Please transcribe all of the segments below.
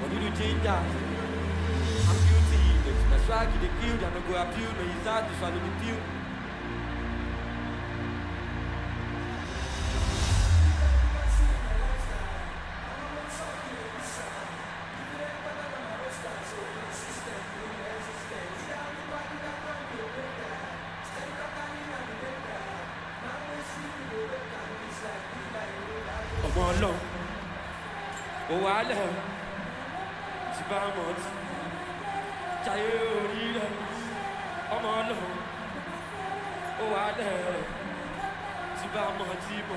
what do you? I'm guilty, it's my swag, you the killed, I go appeal, no, he's hard to swallow the pill. ọmọ ọlọ́run ó mọ̀ tí jayé orí rẹ̀ ọmọ ọlọ́run ó wà lẹ̀ tí bá mọ̀ tí mo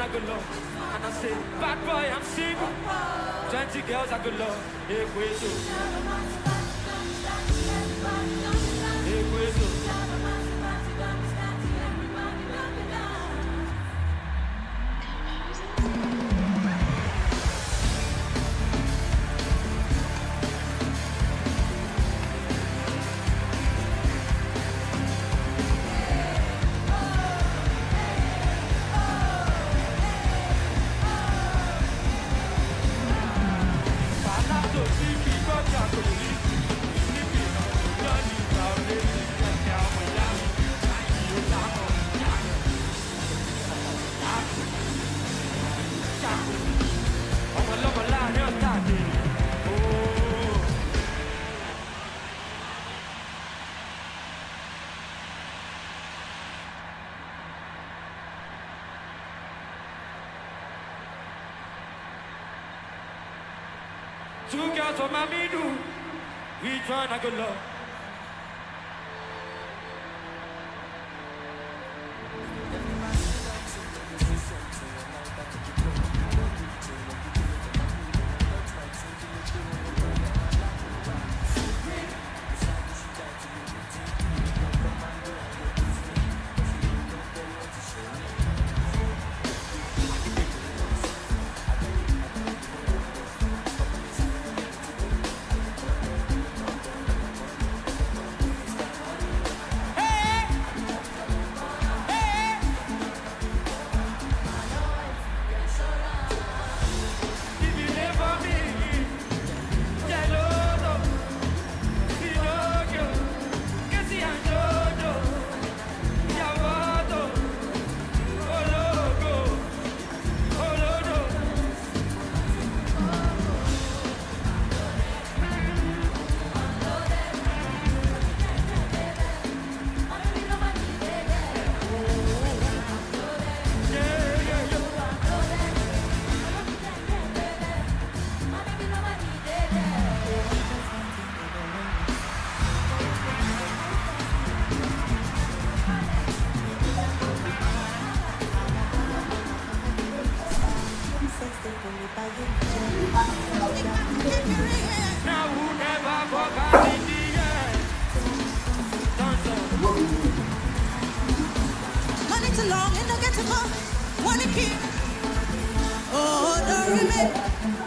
I go love, and I say, bad boy, I'm single. Twenty girls I go love, hey, wait, oh. Two girls for my middle, which one I go love? Wanna keep. Oh, remember.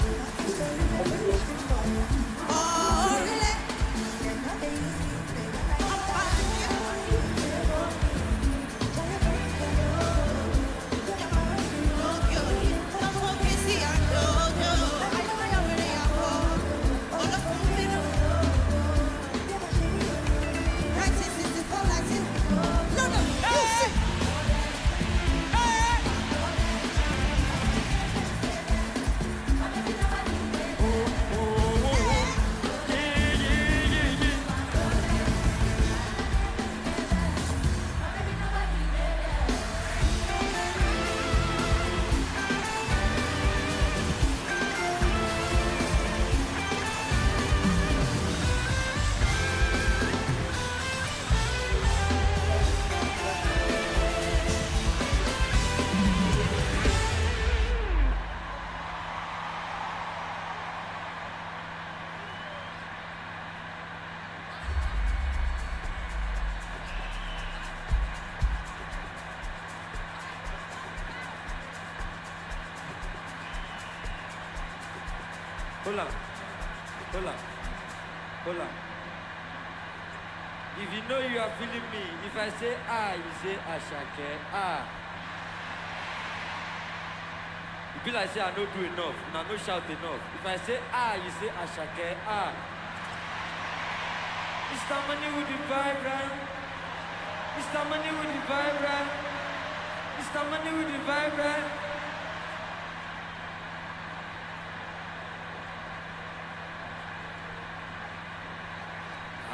Hold on. Hold on. Hold on. If you know you are feeling me, if I say ah, you say Asake, ah. You be like say I no do enough, and I no shout enough. If I say ah, you say Asake, ah. Mr. Money with the vibrant. Mr. Money with the vibrant. Mr. Money with the vibrant.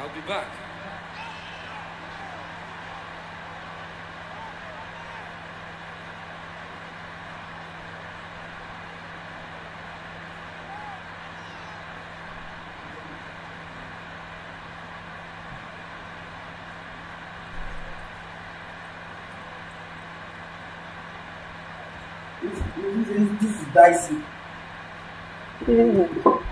I'll be back. This, this, this is dicey. Mm-hmm.